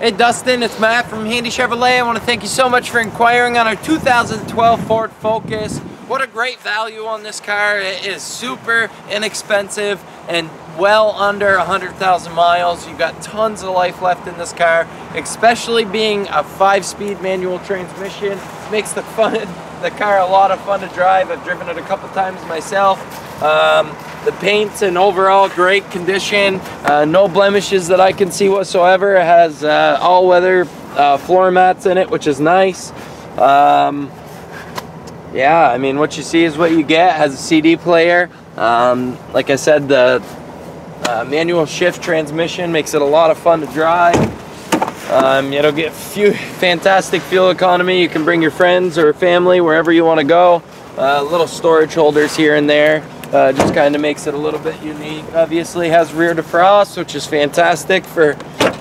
Hey Dustin, it's Matt from Handy Chevrolet. I want to thank you so much for inquiring on our 2012 Ford Focus. What a great value on this car. It is super inexpensive and well under 100,000 miles. You've got tons of life left in this car, especially being a five-speed manual transmission. Makes the fun, the car a lot of fun to drive. I've driven it a couple times myself. Um, the paint's in overall great condition. Uh, no blemishes that I can see whatsoever. It has uh, all-weather uh, floor mats in it, which is nice. Um, yeah, I mean, what you see is what you get. It has a CD player. Um, like I said, the uh, manual shift transmission makes it a lot of fun to drive. Um, it'll get few, fantastic fuel economy. You can bring your friends or family wherever you want to go. Uh, little storage holders here and there. Uh, just kind of makes it a little bit unique. Obviously has rear defrost, which is fantastic for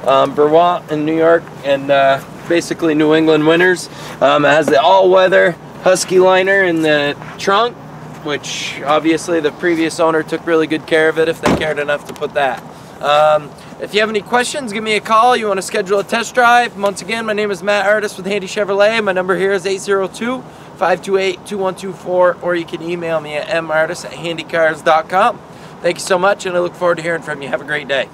um, Vermont and New York and uh, basically New England winters. Um, it has the all-weather Husky liner in the trunk, which obviously the previous owner took really good care of it if they cared enough to put that. Um, if you have any questions, give me a call. You want to schedule a test drive. Once again, my name is Matt Artis with Handy Chevrolet. My number here is 802 528-2124 or you can email me at martis at handycars.com. Thank you so much and I look forward to hearing from you. Have a great day.